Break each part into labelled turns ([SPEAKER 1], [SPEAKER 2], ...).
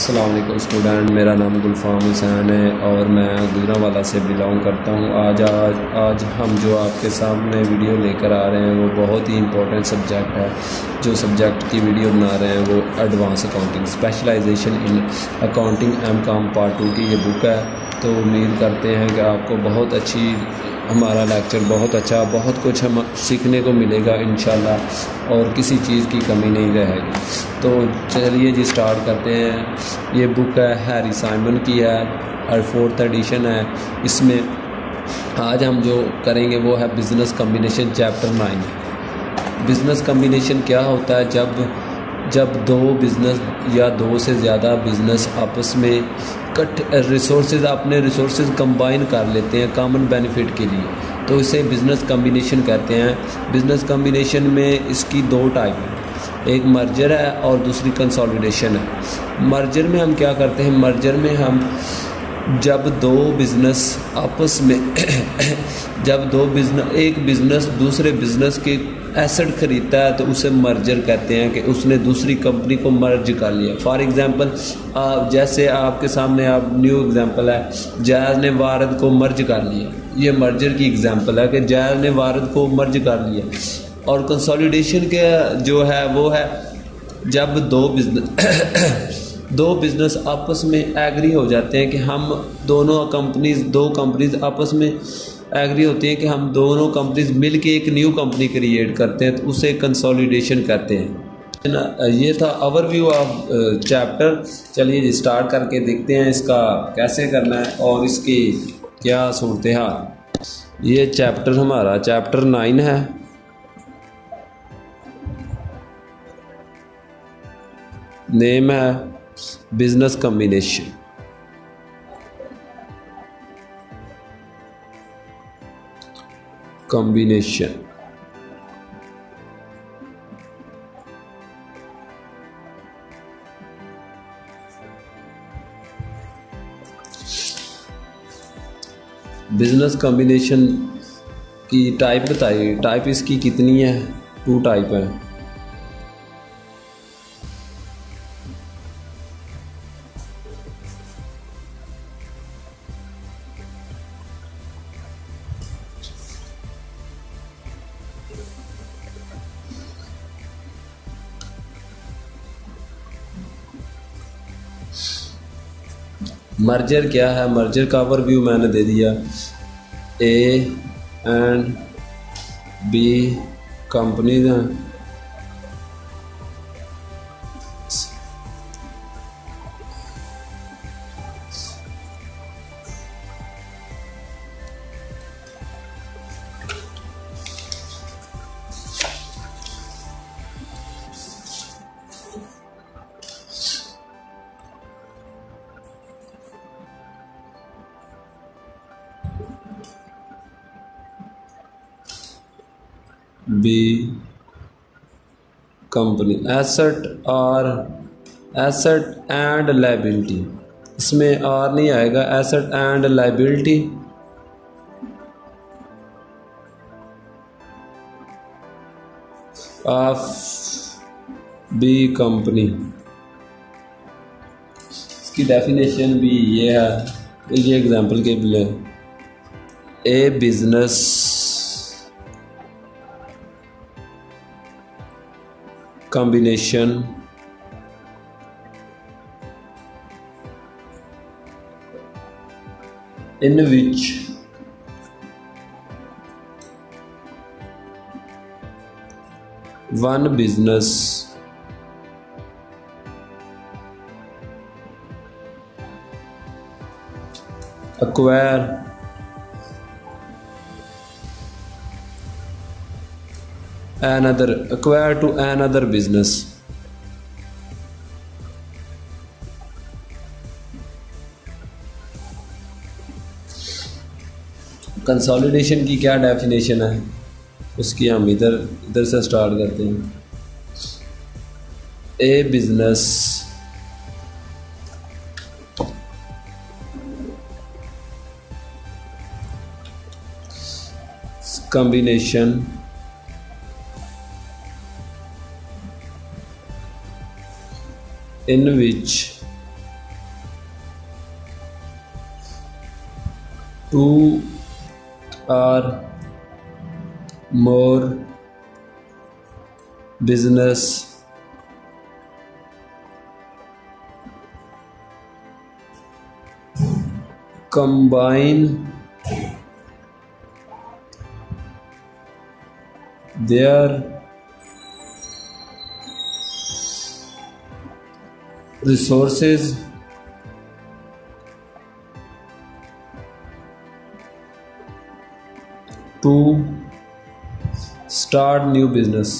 [SPEAKER 1] अल्लाम student मेरा नाम गुलफाम हुसैन है और मैं दूरावाला से बिलोंग करता हूँ। आज आज आज हम जो आपके सामने वीडियो लेकर आ रहे हैं, वो बहुत ही इंपॉर्टेंट सब्जेक्ट है। जो सब्जेक्ट की वीडियो बना रहे हैं, वो advance accounting specialisation in accounting M Com part two की ये बुक है। तो उम्मीद करते हैं कि आपको बहुत अच्छी हमारा लेक्चर बहुत अच्छा बहुत कुछ हम सीखने को मिलेगा इन और किसी चीज़ की कमी नहीं रहेगी। तो चलिए जी स्टार्ट करते हैं। ये बुक है हैरी साइमन की, है, और फोर्थ एडिशन है। इसमें आज हम जो करेंगे वो है business combination chapter nine business combination क्या होता है? जब जब दो बिज़नेस या दो से ज़्यादा बिज़नेस आपस में कट रिसोर्सेज अपने रिसोर्सेज कंबाइन कर लेते हैं कॉमन बेनिफिट के लिए तो इसे बिज़नेस कम्बिनेशन कहते हैं। बिज़नेस कम्बिनेशन में इसकी दो टाइप एक मर्जर है और दूसरी कंसोलिडेशन है। मर्जर में हम क्या करते हैं? मर्जर में हम जब दो बिज़नेस आपस में जब दो बिज़नेस एक बिज़नेस दूसरे बिज़नेस के एसेट ख़रीदता है तो उसे मर्जर कहते हैं कि उसने दूसरी कंपनी को मर्ज कर लिया। फॉर एग्ज़ाम्पल आप जैसे आपके सामने आप न्यू एग्ज़ाम्पल है जैज़ ने वारद को मर्ज कर लिया। ये मर्जर की एग्ज़ाम्पल है कि जैज़ ने वारद को मर्ज कर लिया। और कंसोलिडेशन के जो है, वो है, जब दो बिज़नेस दो बिज़नेस आपस में एग्री हो जाते हैं कि हम दोनों कंपनीज़ दो कंपनीज़ आपस में एग्री होती हैं कि हम दोनों कंपनीज़ मिल के एक न्यू कंपनी क्रिएट करते हैं तो उसे कंसोलिडेशन कहते हैं। ये था ओवरव्यू ऑफ़ चैप्टर चलिए स्टार्ट करके देखते हैं इसका कैसे करना है और इसकी क्या सूरत हाल। ये चैप्टर हमारा चैप्टर नाइन है। नेम है business combination combination. Business combination की टाइप बताइए। टाइप इसकी कितनी है? टू टाइप है। मर्जर क्या है? मर्जर का ओवरव्यू मैंने दे दिया। ए एंड बी कंपनीज़ हैं। बी कंपनी एसेट और एसेट एंड लाइबिलिटी इसमें आर नहीं आएगा asset and liability of B company इसकी डेफिनेशन भी ये है। ये एग्जांपल के लिए a business combination. In which one business acquire another, acquire to another business. Consolidation की क्या डेफिनेशन है? उसकी हम इधर इधर से स्टार्ट करते हैं। A business combination in which two or more business combine their resources. To start new business.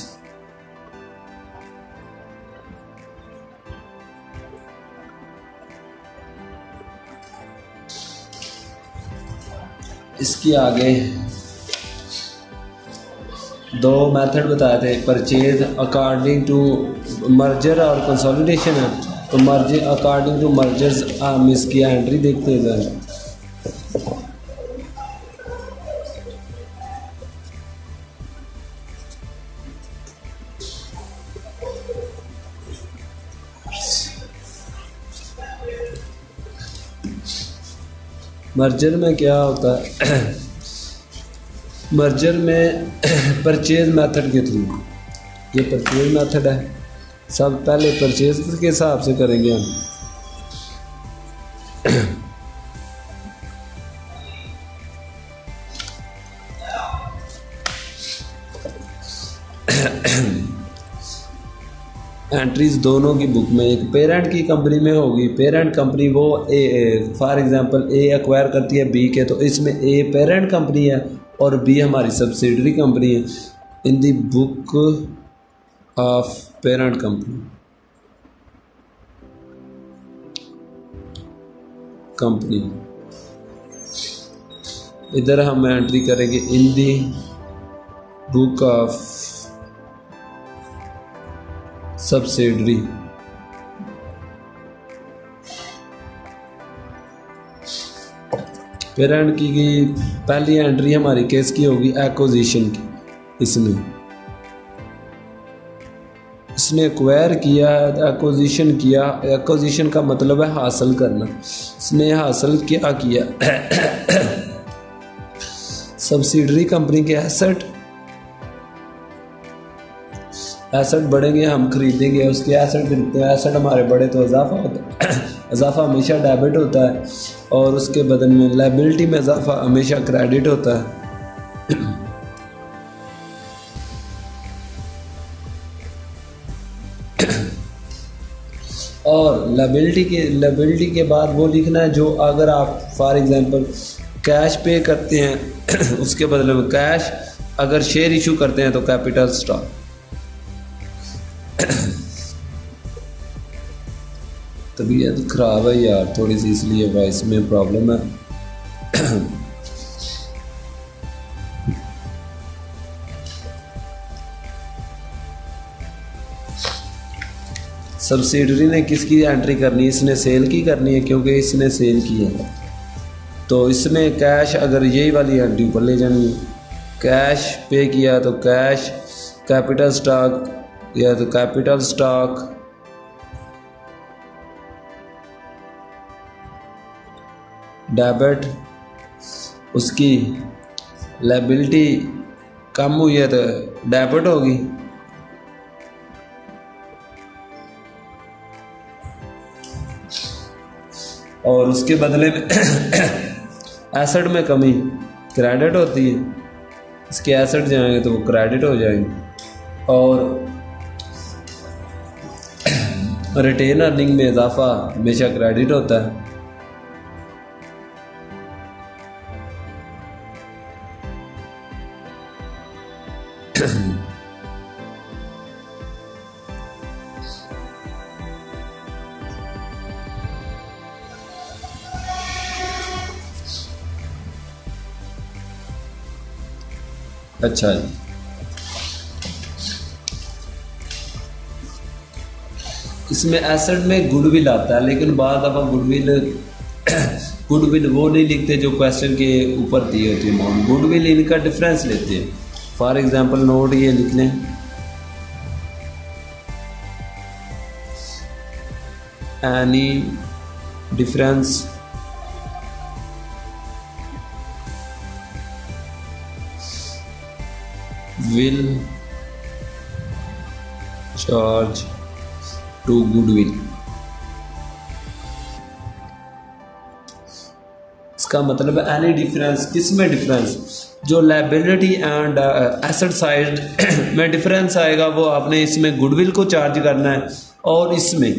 [SPEAKER 1] इसके आगे दो मेथड बताए थे परचेज अकॉर्डिंग टू मर्जर और कंसोलिडेशन है। तो मर्जर अकॉर्डिंग टू मर्जर्स मिस इसकी एंट्री देखते हैं इधर। मर्जर में क्या होता है? मर्जर में परचेज मेथड के थ्रू। ये परचेज मेथड है। सब पहले परचेज के हिसाब से करेंगे हम। एंट्रीज दोनों की बुक में, एक पेरेंट की कंपनी में होगी। पेरेंट कंपनी वो A for example A acquire करती है बी के तो इसमें ए पेरेंट कंपनी है और बी हमारी सब्सिडरी कंपनी है। In the book of parent company company इधर हम एंट्री करेंगे in the book of subsidiary parent की पहली एंट्री हमारी केस की होगी एक्विजिशन की, इसमें। इसने एक्वायर किया एक्विजिशन किया एक्विजिशन का मतलब है हासिल करना। इसने हासिल क्या किया? सब्सिडरी कंपनी के एसेट एसेट बढ़ेंगे, हम खरीदेंगे, उसके एसेट खरीदते हैं। एसेट हमारे बड़े तो इजाफा होता है। इजाफा हमेशा डेबिट होता है। और उसके बदल में लाइबिलिटी में इजाफा हमेशा क्रेडिट होता है। लाइबिलिटी के लाइबिलिटी के बाद वो लिखना है जो अगर आप फॉर एग्ज़ाम्पल कैश पे करते हैं, उसके बदले में कैश अगर शेयर इशू करते हैं तो कैपिटल स्टॉक तबीयत ख़राब है यार, थोड़ी सी इसलिए वॉइस में प्रॉब्लम है। सब्सिडरी ने किसकी एंट्री करनी है? इसने सेल की करनी है, क्योंकि इसने सेल की है। तो इसने कैश अगर यही वाली एंट्री ऊपर ले जानी है। कैश पे किया तो कैश कैपिटल स्टॉक या तो कैपिटल स्टॉक डेबिट उसकी लाइबिलिटी कम हुई है तो डेबिट होगी। और उसके बदले में एसेट में कमी क्रेडिट होती है। इसके एसेट जाएँगे तो वो क्रेडिट हो जाएँगे। और रिटेन अर्निंग में इजाफा हमेशा क्रेडिट होता है। अच्छा जी। इसमें एसेट में गुडविल आता है, लेकिन बाद दफ़ा गुडविल गुडविल वो नहीं लिखते जो क्वेश्चन के ऊपर दी होती है अमाउंट गुडविल इनका डिफरेंस लेते हैं। फॉर एग्जांपल नोट ये लिख लें। Any difference will charge to goodwill इसका मतलब है एनी डिफरेंस किसमें डिफरेंस जो लाइबिलिटी एंड एसेट साइड में डिफरेंस आएगा, वो आपने इसमें गुडविल को चार्ज करना है और इसमें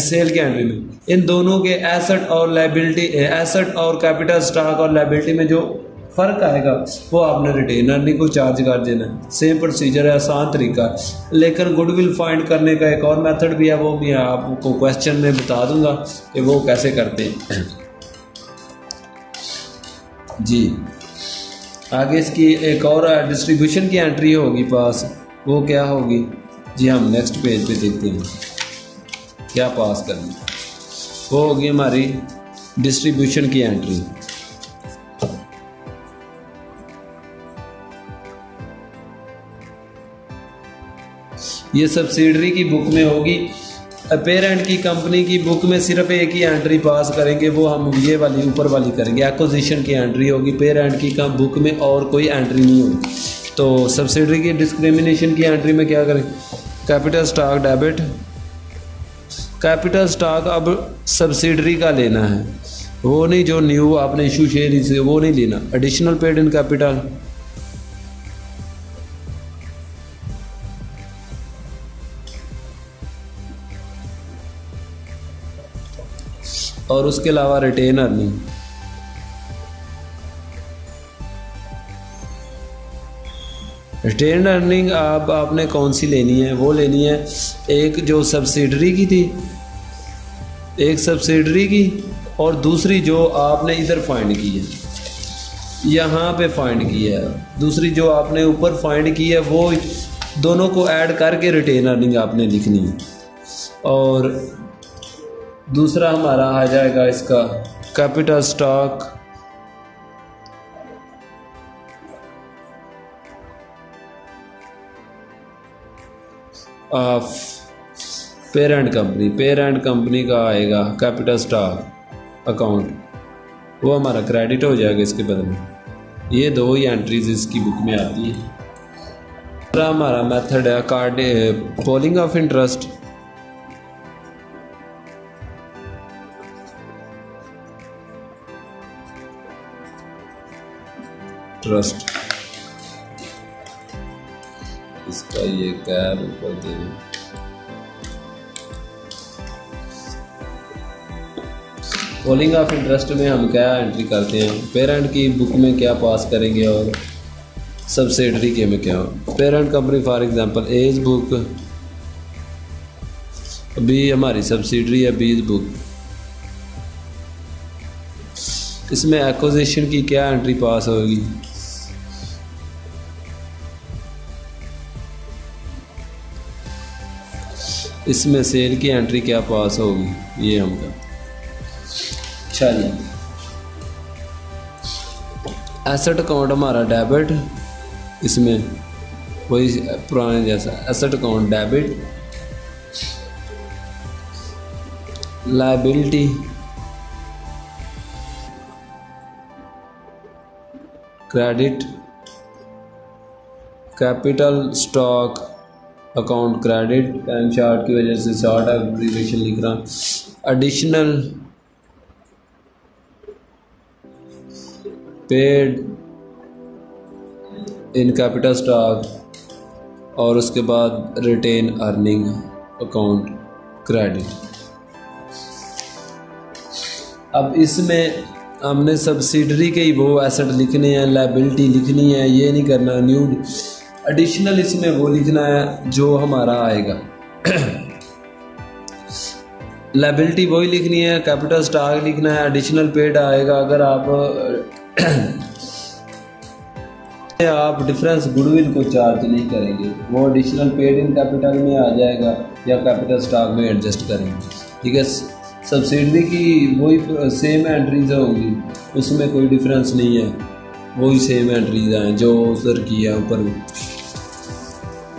[SPEAKER 1] सेल के एंट्री में। इन दोनों के एसेट और लाइबिलिटी एसेट और कैपिटल स्टॉक और लाइबिलिटी में जो फ़र्क आएगा। वो आपने रिटेनर नहीं को चार्ज कर देना। सेम प्रोसीजर है, आसान तरीका। लेकिन गुडविल फाइंड करने का एक और मेथड भी है, वो भी आपको क्वेश्चन में बता दूँगा कि वो कैसे करते हैं। जी। आगे इसकी एक और डिस्ट्रीब्यूशन की एंट्री होगी पास। वो क्या होगी? जी हम नेक्स्ट पेज पे देखते हैं। क्या पास करनी वो होगी हमारी डिस्ट्रीब्यूशन की एंट्री ये सब्सिडरी की बुक में होगी। पेरेंट की कंपनी की बुक में सिर्फ़ एक ही एंट्री पास करेंगे, वो हम ये वाली, ऊपर वाली करेंगे। एक्विजिशन की एंट्री होगी पेरेंट की बुक में और कोई एंट्री नहीं होगी। तो सब्सिडरी की डिस्क्रिमिनेशन की एंट्री में क्या करें? Capital stock debit capital stock अब सब्सिडरी का लेना है। वो नहीं जो न्यू आपने इशू शेयर वो नहीं लेना। एडिशनल पेड इन कैपिटल और उसके अलावा रिटेन अर्निंग रिटेन अर्निंग आप, आपने कौन सी लेनी है? वो लेनी है एक जो सब्सिडरी की थी, एक सब्सिडरी की और दूसरी जो आपने इधर फाइंड की है। यहाँ पे फाइंड की है। दूसरी जो आपने ऊपर फाइंड की है, वो दोनों को ऐड करके रिटेन अर्निंग आपने लिखनी है। और दूसरा हमारा आ जाएगा इसका capital stock. Of parent company parent company का आएगा कैपिटल स्टॉक अकाउंट वो हमारा क्रेडिट हो जाएगा इसके बदले ये दो ही एंट्रीज इसकी बुक में आती है। हमारा मेथड है card pooling of interest trust. इसका ये कैब ऊपर दे पोलिंग ऑफ़ इंटरेस्ट में हम क्या एंट्री करते हैं? पेरेंट की बुक में क्या पास करेंगे और सब्सिडरी के में क्या? Parent company for example as book अभी हमारी सब्सिडरी है बीज बुक इसमें एक्विजिशन की क्या एंट्री पास होगी? इसमें सेल की एंट्री क्या पास होगी? ये हम कर। चलिए। एसेट अकाउंट हमारा डेबिट, इसमें वही पुराने जैसा, asset account debit, liability, credit, capital stock account credit time chart की वजह से शार्ट एग्रीवेशन लिख रहा। Additional paid in capital stock और उसके बाद रिटेन अर्निंग अकाउंट क्रेडिट अब इसमें हमने सब्सिडरी के ही वो एसेट लिखने हैं लाइबिलिटी लिखनी है, ये नहीं करना न्यू एडिशनल इसमें वो लिखना है जो हमारा आएगा। लाइबिलिटी वही लिखनी है कैपिटल स्टॉक लिखना है एडिशनल पेड आएगा। अगर आप आप डिफरेंस गुडविल को चार्ज नहीं करेंगे, वो एडिशनल पेड इन कैपिटल में आ जाएगा या कैपिटल स्टॉक में एडजस्ट करेंगे। ठीक है सब्सिडी की वही सेम एंट्रीज होंगी, उसमें कोई डिफरेंस नहीं है। वही सेम एंट्रीज हैं जो उधर की है, ऊपर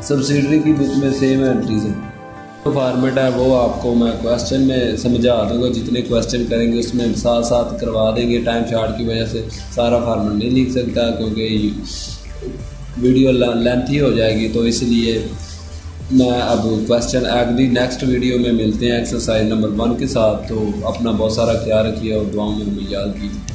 [SPEAKER 1] सब्सिडरी की बुक में सेम एंट्रीज हैं। जो फॉर्मेट है, वो आपको मैं क्वेश्चन में समझा दूँगा। जितने क्वेश्चन करेंगे, उसमें साथ साथ करवा देंगे। टाइम शार्ट की वजह से सारा फार्मेट नहीं लिख सकता, क्योंकि वीडियो लेंथी हो जाएगी। तो इसलिए मैं अब क्वेश्चन अगली नेक्स्ट वीडियो में मिलते हैं एक्सरसाइज नंबर वन के साथ। तो अपना बहुत सारा ख्याल रखिए और दुआओं में याद कीजिए।